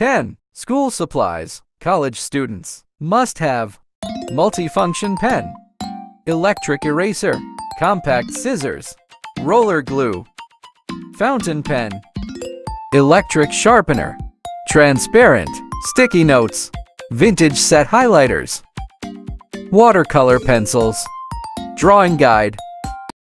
10. School supplies. College students must have multifunction pen, electric eraser, compact scissors, roller glue, fountain pen, electric sharpener, transparent, sticky notes, vintage set highlighters, watercolor pencils, drawing guide,